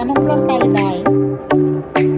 Anong floor tayo, Day?